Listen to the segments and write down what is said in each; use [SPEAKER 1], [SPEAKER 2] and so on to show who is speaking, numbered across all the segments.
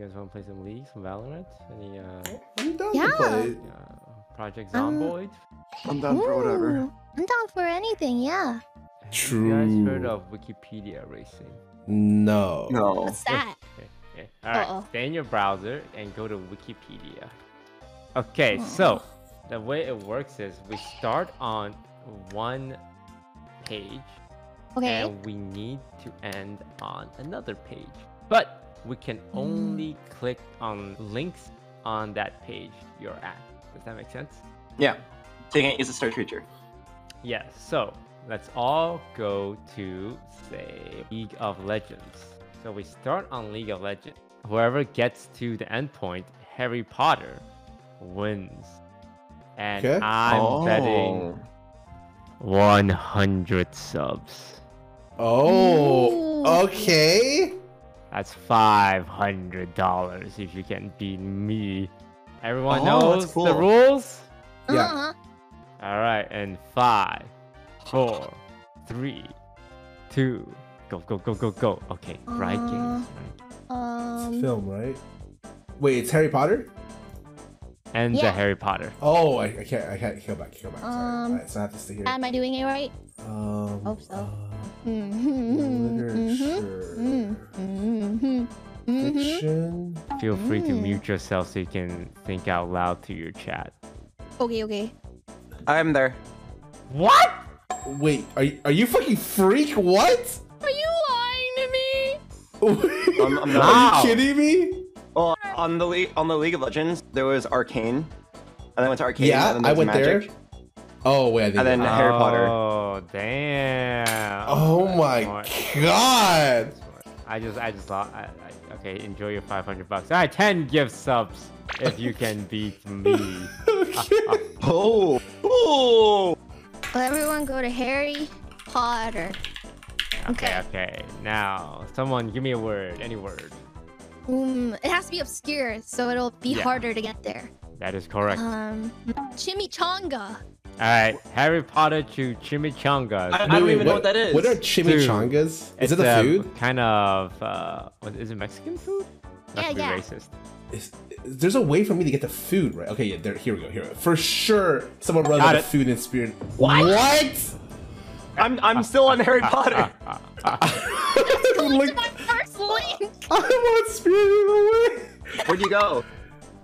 [SPEAKER 1] guys want to play some League, some Valorant? Any uh,
[SPEAKER 2] I'm down
[SPEAKER 3] Yeah.
[SPEAKER 2] to play.
[SPEAKER 1] uh Project
[SPEAKER 3] Um,
[SPEAKER 1] Zomboid?
[SPEAKER 4] I'm down for whatever.
[SPEAKER 3] I'm down for anything, yeah.
[SPEAKER 1] Have you guys heard of Wikipedia racing?
[SPEAKER 2] No.
[SPEAKER 4] No.
[SPEAKER 3] What's that?
[SPEAKER 1] Okay, okay. All right.
[SPEAKER 3] Uh-oh.
[SPEAKER 1] Stay in your browser and go to Wikipedia. Okay, so the way it works is we start on one page
[SPEAKER 3] Okay.
[SPEAKER 1] and we need to end on another page. But we can mm. only click on links on that page you're at. Does that make sense?
[SPEAKER 4] Yeah. So you can't use a search feature.
[SPEAKER 1] Yes. So let's all go to say League of Legends. So we start on League of Legends. Whoever gets to the endpoint, Harry Potter, wins. And
[SPEAKER 2] Okay.
[SPEAKER 1] I'm oh. betting 100 subs.
[SPEAKER 2] Oh.
[SPEAKER 3] Ooh.
[SPEAKER 2] Okay.
[SPEAKER 1] That's $500 if you can beat me. Everyone
[SPEAKER 4] Oh,
[SPEAKER 1] knows
[SPEAKER 4] cool.
[SPEAKER 1] the rules?
[SPEAKER 2] Yeah.
[SPEAKER 3] Uh-huh.
[SPEAKER 1] All right, and five, four, three, two, go, go, go, go, go. Okay, right
[SPEAKER 3] Uh,
[SPEAKER 1] games.
[SPEAKER 2] It's
[SPEAKER 3] Um.
[SPEAKER 2] film, right? Wait, it's Harry Potter?
[SPEAKER 1] And the Harry Potter.
[SPEAKER 2] Oh, I, I can't. I can't go back. Go back. Sorry.
[SPEAKER 3] Um,
[SPEAKER 2] Alright, so I have to stay here.
[SPEAKER 3] Am I doing it right?
[SPEAKER 2] Um,
[SPEAKER 3] hope so.
[SPEAKER 2] uh,
[SPEAKER 3] Mm-hmm.
[SPEAKER 2] literature,
[SPEAKER 3] Mm-hmm. Mm-hmm.
[SPEAKER 2] fiction.
[SPEAKER 1] Feel free to
[SPEAKER 3] Mm.
[SPEAKER 1] mute yourself so you can think out loud to your chat.
[SPEAKER 3] Okay, okay.
[SPEAKER 4] I'm there.
[SPEAKER 1] What?
[SPEAKER 2] Wait, are you, are you fucking freak? What?
[SPEAKER 3] Are you lying to me?
[SPEAKER 4] I'm- I'm
[SPEAKER 2] are you kidding me?
[SPEAKER 4] Well, on the Le- on the League of Legends, there was Arcane, and I went to Arcane.
[SPEAKER 2] Yeah,
[SPEAKER 4] and then
[SPEAKER 2] I went
[SPEAKER 4] Magic.
[SPEAKER 2] there. Oh wait, I didn't.
[SPEAKER 4] And then-
[SPEAKER 2] go.
[SPEAKER 4] Harry Potter.
[SPEAKER 1] Oh, damn.
[SPEAKER 2] oh
[SPEAKER 1] That's
[SPEAKER 2] my
[SPEAKER 1] smart.
[SPEAKER 2] god.
[SPEAKER 1] I just, I just thought, I, I, okay, enjoy your 500 bucks. All right, 10 gift subs if you can beat me.
[SPEAKER 4] Oh. Oh.
[SPEAKER 3] Well, everyone go to Harry Potter.
[SPEAKER 1] Okay,
[SPEAKER 3] Okay.
[SPEAKER 1] okay. Now, someone give me a word, any word.
[SPEAKER 3] Um, it has to be obscure, so it'll be
[SPEAKER 1] Yeah.
[SPEAKER 3] harder to get there.
[SPEAKER 1] That is correct.
[SPEAKER 3] Um, chimichanga.
[SPEAKER 1] All right, Harry Potter to chimichangas.
[SPEAKER 4] I- I don't even know what that is.
[SPEAKER 2] What are chimichangas? Is
[SPEAKER 1] It's
[SPEAKER 2] it the
[SPEAKER 1] a
[SPEAKER 2] food?
[SPEAKER 1] Kind of. Uh, what, is it Mexican food? Not
[SPEAKER 3] Yeah,
[SPEAKER 1] to be
[SPEAKER 3] yeah.
[SPEAKER 1] racist.
[SPEAKER 2] Is, there's a way for me to get the food, right? Okay, yeah, there, here we go. Here, we go. for sure, someone runs
[SPEAKER 1] Got
[SPEAKER 2] out of food and spirit.
[SPEAKER 4] What?
[SPEAKER 2] What?
[SPEAKER 4] I'm I'm still on Harry Potter.
[SPEAKER 3] Going
[SPEAKER 2] Like,
[SPEAKER 3] to my first link.
[SPEAKER 2] I want spirit away.
[SPEAKER 4] Where'd you go?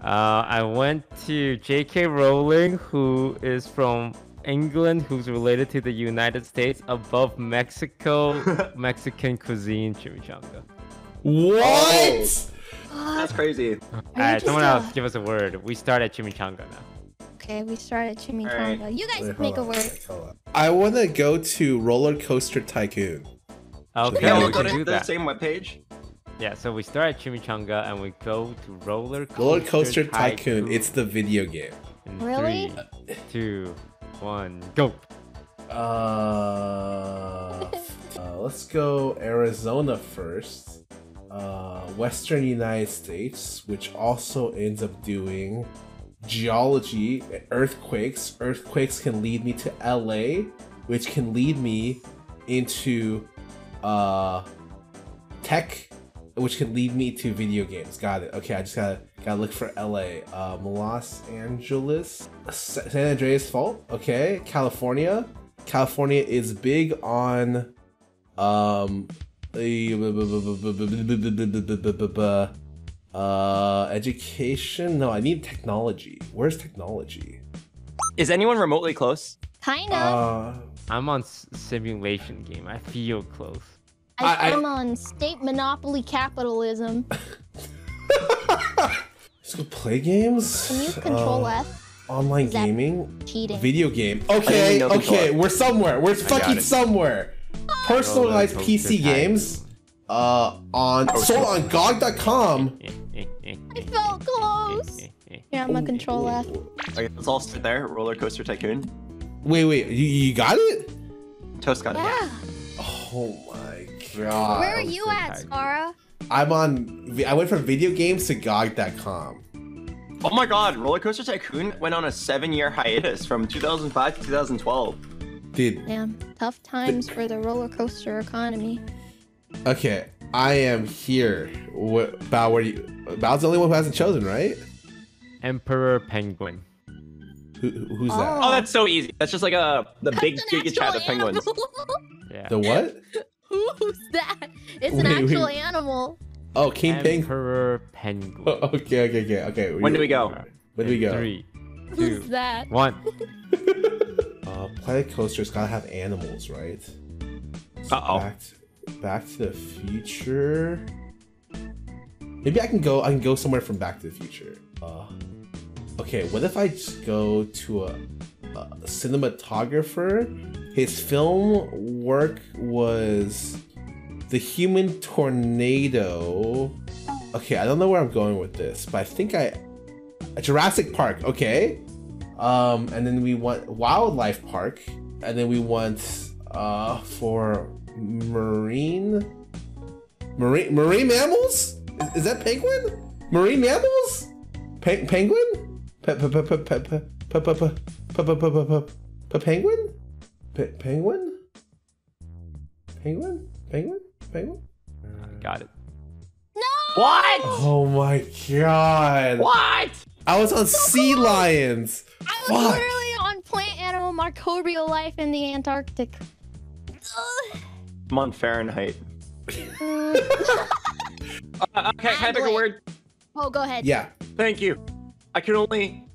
[SPEAKER 1] Uh, I went to J.K. Rowling, who is from England, who's related to the United States, above Mexico, Mexican cuisine chimichanga.
[SPEAKER 2] What?
[SPEAKER 4] That's crazy.
[SPEAKER 1] All
[SPEAKER 3] Are you
[SPEAKER 1] right,
[SPEAKER 3] just,
[SPEAKER 1] someone
[SPEAKER 3] uh,
[SPEAKER 1] else, give us a word. We start at chimichanga now.
[SPEAKER 3] Okay, we start at chimichanga.
[SPEAKER 4] Alright.
[SPEAKER 3] You guys
[SPEAKER 2] Wait,
[SPEAKER 3] make a
[SPEAKER 2] on,
[SPEAKER 3] word.
[SPEAKER 2] hold. I want to go to Roller Coaster Tycoon.
[SPEAKER 1] Okay,
[SPEAKER 2] Yeah,
[SPEAKER 4] Yeah,
[SPEAKER 1] we
[SPEAKER 4] we'll go to
[SPEAKER 1] do
[SPEAKER 4] the
[SPEAKER 1] that.
[SPEAKER 4] same webpage.
[SPEAKER 1] Yeah, so we start at chimichanga and we go to roller coaster,
[SPEAKER 2] Roller Coaster Tycoon. It's the video game.
[SPEAKER 1] In
[SPEAKER 3] Really?
[SPEAKER 1] Three, two, one, go.
[SPEAKER 2] Uh, uh, let's go Arizona first. Uh, Western United States, which also ends up doing geology, earthquakes. Earthquakes can lead me to LA, which can lead me into uh, tech, which can lead me to video games. Got it. Okay, I just gotta gotta look for LA. Um, Los Angeles, San Andreas Fault. Okay, California. California is big on um uh education. No, I need technology. Where's technology?
[SPEAKER 4] Is anyone remotely close?
[SPEAKER 3] Kind of.
[SPEAKER 2] Uh,
[SPEAKER 1] I'm on s- simulation game. I feel close.
[SPEAKER 3] I,
[SPEAKER 2] I- I-
[SPEAKER 3] am on state monopoly capitalism.
[SPEAKER 2] let's go play games.
[SPEAKER 3] Can you control
[SPEAKER 2] Uh,
[SPEAKER 3] F?
[SPEAKER 2] Online
[SPEAKER 3] Is
[SPEAKER 2] gaming.
[SPEAKER 3] Cheating.
[SPEAKER 2] Video game. Okay,
[SPEAKER 4] know
[SPEAKER 2] okay,
[SPEAKER 4] it.
[SPEAKER 2] we're somewhere. We're fucking somewhere. Personalized
[SPEAKER 1] Roller
[SPEAKER 2] PC games. Uh, on
[SPEAKER 4] Oh,
[SPEAKER 2] sold
[SPEAKER 4] sure.
[SPEAKER 2] on GOG.com.
[SPEAKER 3] I felt close. Yeah, I'm gonna control F.
[SPEAKER 4] Okay, let's all sit there. Roller Coaster Tycoon.
[SPEAKER 2] Wait, wait, you, you got it?
[SPEAKER 4] Toast got it.
[SPEAKER 3] Yeah.
[SPEAKER 2] Oh my god.
[SPEAKER 3] Where are you
[SPEAKER 1] so
[SPEAKER 3] at,
[SPEAKER 1] tight.
[SPEAKER 3] Scarra?
[SPEAKER 2] I'm on. I went from video games to GOG.com.
[SPEAKER 4] Oh my god, Roller Coaster Tycoon went on a seven-year hiatus from 2005 to 2012.
[SPEAKER 2] Dude,
[SPEAKER 3] Damn, tough times for the roller coaster economy.
[SPEAKER 2] okay. I am here. What, Bao, where you? Bao's the only one who hasn't chosen, right?
[SPEAKER 1] Emperor Penguin.
[SPEAKER 2] Who, who's that?
[SPEAKER 4] Oh, that's so easy. That's just like a the big
[SPEAKER 3] That's an
[SPEAKER 4] giga chat of penguins.
[SPEAKER 3] animal.
[SPEAKER 1] Yeah.
[SPEAKER 2] The what?
[SPEAKER 3] Who's that? It's an actual
[SPEAKER 2] wait.
[SPEAKER 3] animal.
[SPEAKER 2] Oh, King Penguin.
[SPEAKER 1] Emperor Penguin.
[SPEAKER 2] Oh, okay, okay, okay, okay.
[SPEAKER 4] When do we go?
[SPEAKER 2] When do we go?
[SPEAKER 1] Three,
[SPEAKER 3] Who's that?
[SPEAKER 1] one.
[SPEAKER 2] Uh, Planet Coaster's gotta have animals, right? So
[SPEAKER 4] Uh-oh.
[SPEAKER 2] Back to, back to the Future. Maybe I can go. I can go somewhere from Back to the Future. Uh, okay, what if I just go to a, a cinematographer? His film work was the human tornado. Okay, I don't know where I'm going with this, but I think I a Jurassic Park. Okay, um, and then we want Wildlife Park, and then we want uh, for marine marine marine mammals. Is, is that penguin? Marine mammals? Pe- penguin? Penguin? Penguin? Pe- penguin? Penguin? Penguin? Penguin?
[SPEAKER 1] Got it. No!
[SPEAKER 4] What?
[SPEAKER 2] Oh my god!
[SPEAKER 4] What?
[SPEAKER 2] I was on sea lions.
[SPEAKER 3] I was
[SPEAKER 2] Fuck.
[SPEAKER 3] literally on plant animal microbial life in the Antarctic. Ugh.
[SPEAKER 4] I'm on Fahrenheit. Uh, okay, can I pick a word?
[SPEAKER 3] oh, go ahead.
[SPEAKER 2] Yeah.
[SPEAKER 4] Thank you. I can only.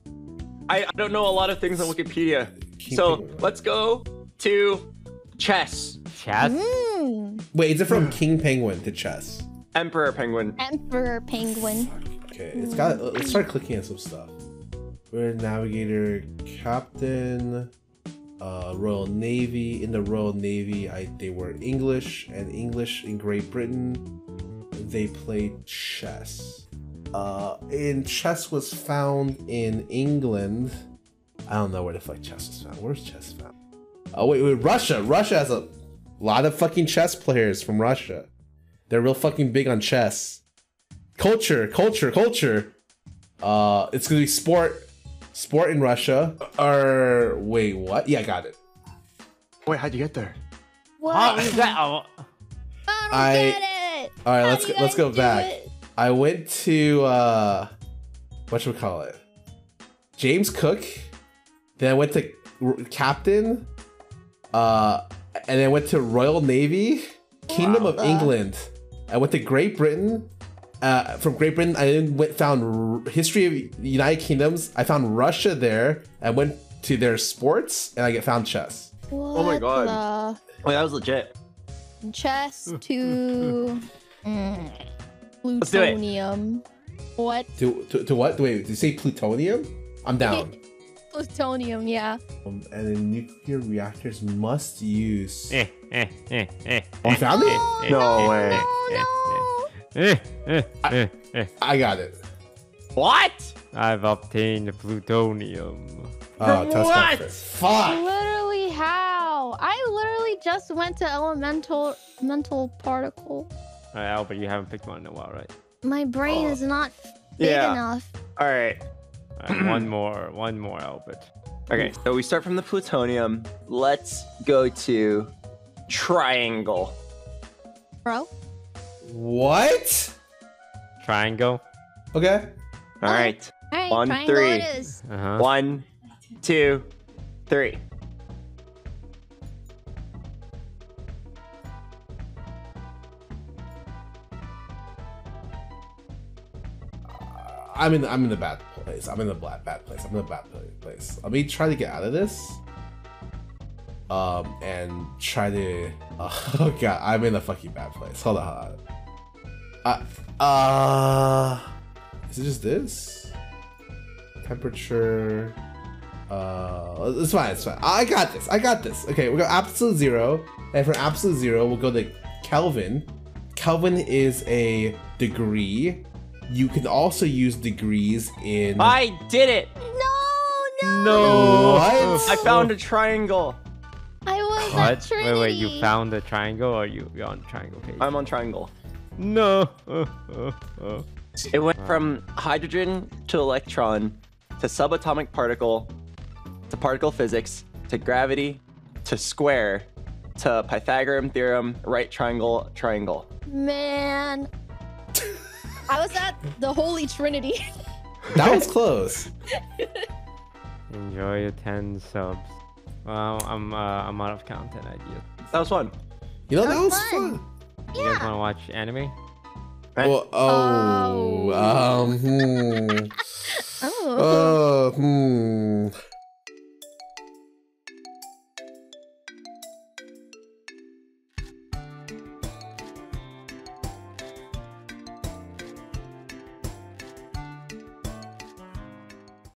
[SPEAKER 4] I, I don't know a lot of things on Wikipedia.
[SPEAKER 2] Keep
[SPEAKER 4] So let's go to chess.
[SPEAKER 1] Chess.
[SPEAKER 3] Mm.
[SPEAKER 2] Wait, is it from King Penguin to chess?
[SPEAKER 4] Emperor penguin.
[SPEAKER 3] Emperor penguin.
[SPEAKER 2] Okay, it's got. Let's start clicking on some stuff. We're navigator, captain, uh, Royal Navy. In the Royal Navy, I they were English and English in Great Britain. They played chess. Uh, in chess was found in England. I don't know where the fuck chess was found. Where's chess found? Oh wait, wait, Russia. Russia has a lot of fucking chess players from Russia. They're real fucking big on chess. Culture, culture, culture. Uh, it's gonna be sport, sport in Russia. Or wait, what? Yeah, I got it.
[SPEAKER 4] Wait, how'd you get there?
[SPEAKER 3] What?
[SPEAKER 1] How is that?
[SPEAKER 3] I don't
[SPEAKER 2] I-
[SPEAKER 3] get it.
[SPEAKER 2] All right,
[SPEAKER 3] How
[SPEAKER 2] let's go, let's go back.
[SPEAKER 3] it?
[SPEAKER 2] I went to uh, what should we call it? James Cook. Then I went to R- Captain. Uh, and then I went to Royal Navy, Kingdom of
[SPEAKER 3] Wow.
[SPEAKER 2] England. I went to Great Britain. Uh, from Great Britain, I then went found R- history of United Kingdoms. I found Russia there. I went to their sports, and I get found chess.
[SPEAKER 4] What Oh my
[SPEAKER 3] What
[SPEAKER 4] God. Wait, that was legit.
[SPEAKER 3] Chess to mm,
[SPEAKER 4] Let's do it.
[SPEAKER 3] plutonium. What?
[SPEAKER 2] To, to, to what? Wait, did you say plutonium? I'm down.
[SPEAKER 3] Plutonium, yeah.
[SPEAKER 2] Um, and then nuclear reactors must use.
[SPEAKER 1] eh, eh, eh, eh,
[SPEAKER 2] You found it?
[SPEAKER 4] No way.
[SPEAKER 3] Oh,
[SPEAKER 1] eh, eh, eh, eh.
[SPEAKER 2] I got it.
[SPEAKER 4] What?
[SPEAKER 1] I've obtained plutonium.
[SPEAKER 2] Oh, test
[SPEAKER 4] What?
[SPEAKER 2] Fuck.
[SPEAKER 3] Literally, how? I literally just went to elemental mental particle.
[SPEAKER 1] Alright, Albert, you haven't picked one in a while, right?
[SPEAKER 3] My brain
[SPEAKER 4] Oh.
[SPEAKER 3] is not big
[SPEAKER 4] Yeah.
[SPEAKER 3] enough.
[SPEAKER 4] All right.
[SPEAKER 1] Alright, one more, one more, Albert.
[SPEAKER 4] Okay, so we start from the plutonium. Let's go to triangle.
[SPEAKER 3] Bro?
[SPEAKER 2] What?
[SPEAKER 1] Triangle.
[SPEAKER 2] Okay.
[SPEAKER 4] All
[SPEAKER 3] Okay.
[SPEAKER 4] right.
[SPEAKER 3] Alright,
[SPEAKER 4] One, three.
[SPEAKER 1] Uh huh.
[SPEAKER 4] One, two, three.
[SPEAKER 2] I'm in. I'm in a bad place. I'm in a bad, bad place. I'm in a bad place. Let me try to get out of this. Um, and try to. oh god, I'm in a fucking bad place. Hold on. Hold on. Uh, uh, is it just this? Temperature. Uh, it's fine. It's fine. I got this. I got this. Okay, we go absolute zero, and from absolute zero, we'll go to Kelvin. Kelvin is a degree. You can also use degrees in.
[SPEAKER 4] I did it.
[SPEAKER 3] No, no.
[SPEAKER 1] No.
[SPEAKER 2] What?
[SPEAKER 4] I found a triangle.
[SPEAKER 3] I was at
[SPEAKER 1] What?
[SPEAKER 3] Trinity.
[SPEAKER 1] Wait, wait, you found the triangle or you, you're on triangle page?
[SPEAKER 4] I'm on triangle.
[SPEAKER 1] No. Uh, uh, uh.
[SPEAKER 4] It went from hydrogen to electron to subatomic particle to particle physics to gravity to square to Pythagorean theorem, right triangle, triangle.
[SPEAKER 3] Man. I was at the Holy Trinity.
[SPEAKER 2] That was close.
[SPEAKER 1] Enjoy the 10 subs. Well, I'm uh, I'm out of content ideas.
[SPEAKER 4] That was fun.
[SPEAKER 2] You know,
[SPEAKER 3] That
[SPEAKER 2] that
[SPEAKER 3] was
[SPEAKER 2] was
[SPEAKER 3] fun.
[SPEAKER 2] fun.
[SPEAKER 1] You guys want to watch anime?
[SPEAKER 4] Right.
[SPEAKER 2] Well, oh,
[SPEAKER 3] Oh.
[SPEAKER 2] um, hmm.
[SPEAKER 3] Oh.
[SPEAKER 2] Oh, hmm.